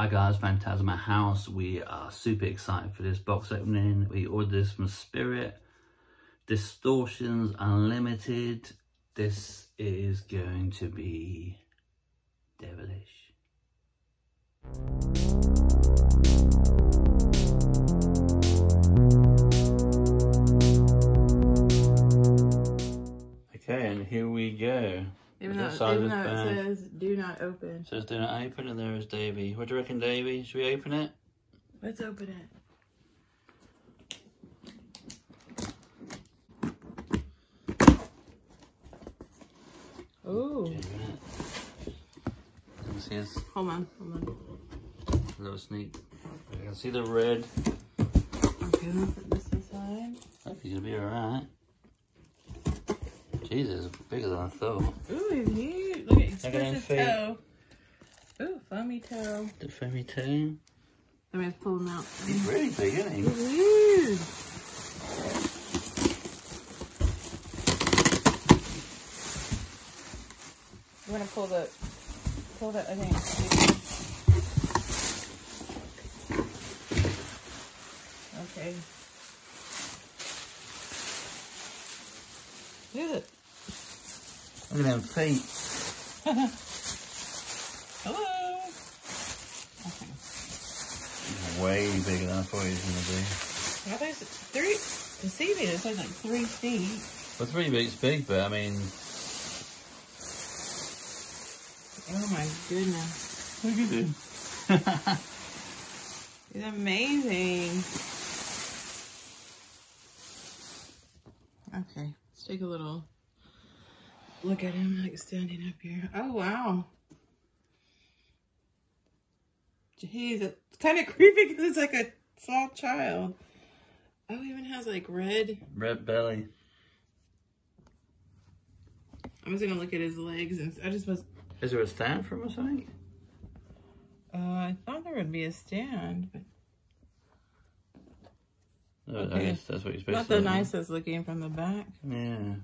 Hi guys, Fantasma House. We are super excited for this box opening. We ordered this from Spirit. Distortions Unlimited. This is going to be devilish. Even though, that side of even though it says do not open. It says do not open and there is Davy. What do you reckon, Davy? Should we open it? Let's open it. Oh, Open it. You can see this hold on, hold on. little sneak. You can see the red. Okay, let's put this aside. Hope he's gonna be alright. Jesus, bigger than I thought. Ooh, he's huge. Look at Look at them feet. toe. Ooh, foamy toe. The Femi too. Let me just pull him out. He's really big, isn't he? He's huge. You want to pull the, pull the, I think. Okay. Look at it. Look at them feet. Hello. Okay. Way bigger than I thought he was gonna be. Now there's three, to see me, there's like three feet. Well, three feet's big, but I mean, Oh my goodness. look at him. It's amazing. Okay, let's take a little look at him like standing up here. Oh wow. Jeez, it's kind of creepy because it's like a small child. Oh, he even has like red. Red belly. I was gonna look at his legs and I just was. Is there a stand for him or something? Uh, I thought there would be a stand, but I Okay. guess that's what you're supposed not to Not the nicest looking from the back. Yeah.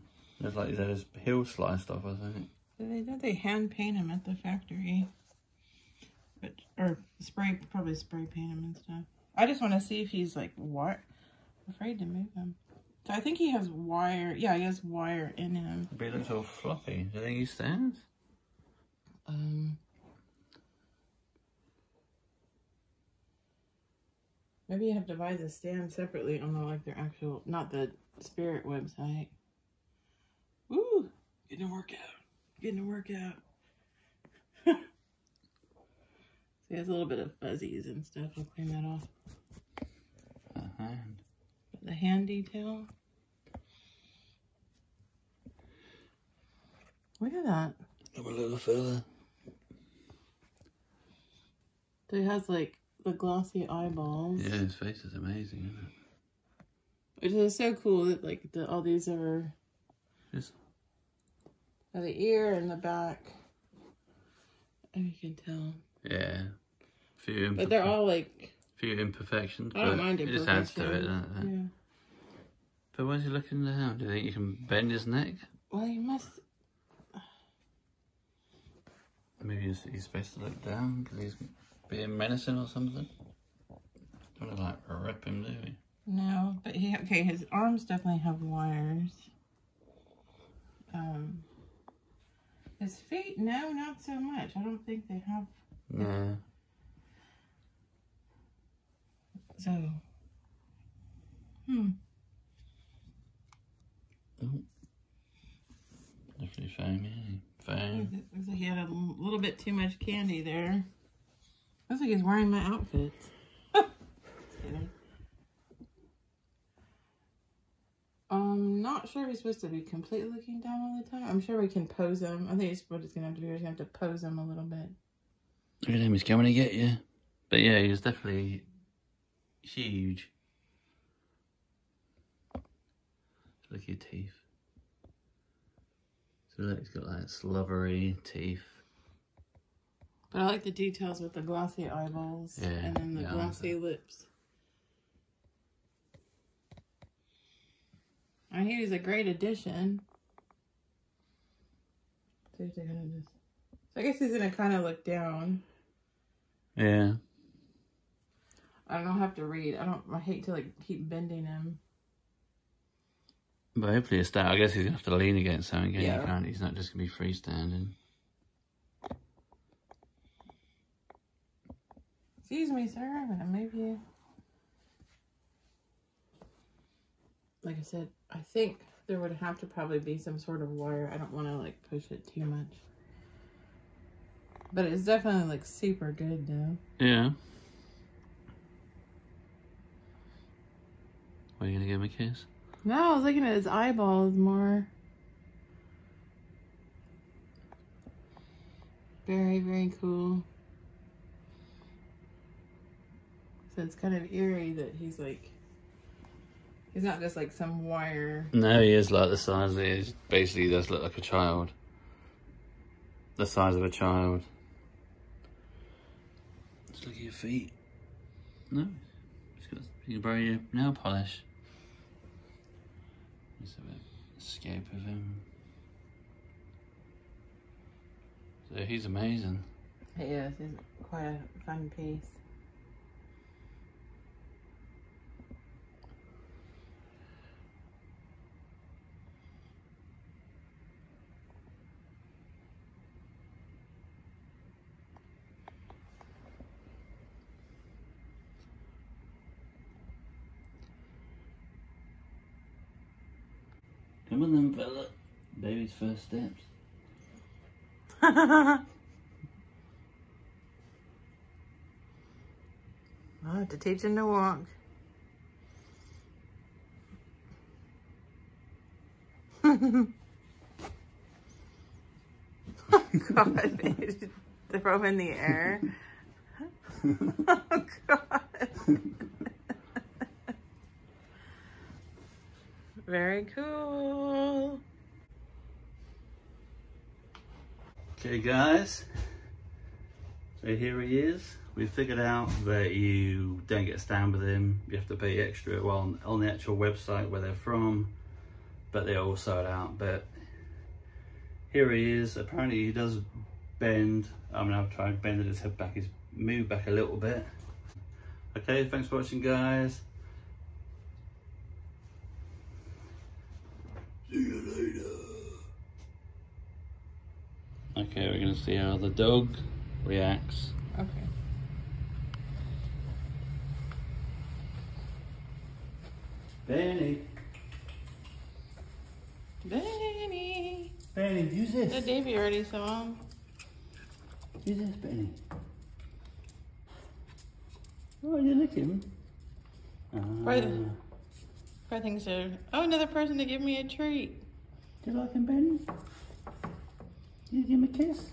Looks like his heel sliced off, I think. They don't they hand paint them at the factory, but or spray probably spray paint them and stuff. I just want to see if he's like what. Afraid to move him. So I think he has wire. Yeah, he has wire in him. But he looks all floppy. Do you think he stands? Um. Maybe you have to buy the stand separately on the like their actual, not the Spirit website. Getting a workout. Getting a workout. See, has a little bit of fuzzies and stuff. I'll clean that off. Uh-huh. The hand detail. Look at that. I'm a little fella. So he has like the glossy eyeballs. Yeah, his face is amazing, isn't Which is so cool that like the, all these are? Just uh, the ear and the back. And you can tell. yeah. Few But they're all like few imperfections. I don't but mind it just adds to it, doesn't it? Yeah. But why's he looking down? Do you think you can bend his neck? Well you must Maybe he's, he's supposed to look down because he's being menacing or something. Don't look like rip him, do we? no, but he okay, his arms definitely have wires. Um his feet, no, not so much. I don't think they have Yeah. so hmm. Definitely foam, yeah. Foam. Looks like he had a little bit too much candy there. Looks like he's wearing my outfits. Just kidding. I'm not sure if he's supposed to be completely looking down all the time. I'm sure we can pose him. I think it's what it's gonna have to do. Is gonna have to pose him a little bit. Look at him, he's coming to get you. But yeah, he's definitely huge. Look at your teeth. So look, he's got like slobbery teeth. But I like the details with the glossy eyeballs Yeah, and then the yeah, glossy lips. I hear he's a great addition. So you have to kind of just. So I guess he's gonna kind of look down. Yeah. I don't have to read. I don't. I hate to like keep bending him. But hopefully it's that. I guess he's gonna have to lean against something. Yeah. Yeah. He can't. He's not just gonna be freestanding. Excuse me, sir. I'm gonna move you. Like I said, I think there would have to probably be some sort of wire. I don't want to like push it too much. But it's definitely like super good though. Yeah. Are you gonna give him a kiss? No, I was looking at his eyeballs more. Very, very cool. So it's kind of eerie that he's like, he's not just like some wire. No, he is like the size. He is basically does look like a child. The size of a child. Just look at your feet. No, he's got. You can borrow your nail polish. Just have a scope of him. So he's amazing. He is. He's quite a fun piece. On then, fella. Baby's first steps. I have to teach him to walk. oh God, throw him in the air. oh God. Very cool. Okay, guys. So here he is. We figured out that you don't get a stand with him. You have to pay extra. Well, on, on the actual website where they're from, but they all sold out. But here he is. Apparently, he does bend. I mean, I've tried bending his head back. He's moved back a little bit. Okay, thanks for watching, guys. See you later. Okay, we're gonna see how the dog reacts. Okay. Benny, Benny. Benny, use The this. Davy already saw him. Use this, Benny. Oh, you lick him. Ah, Right. I think so. Oh, another person to give me a treat. do you like him, Benny? You give him a kiss?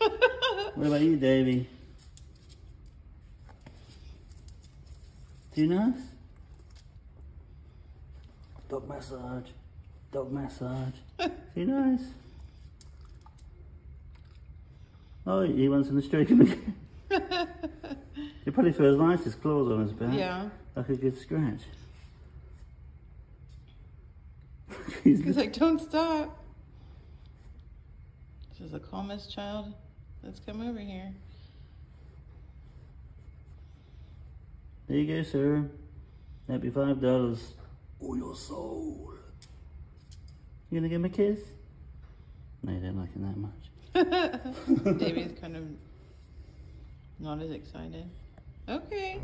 What about you, Davy? Do you nice? Dog massage. Dog massage. See nice? Oh, he wants him to stroke him again. He probably feels nice, his claws on his back. yeah. Like a good scratch. He's He's like, don't stop. This is the calmest child that's come over here. There you go, sir. That'd be five dollars. Or your soul. You gonna give him a kiss? No, you don't like him that much. Davy's kind of not as excited. Okay.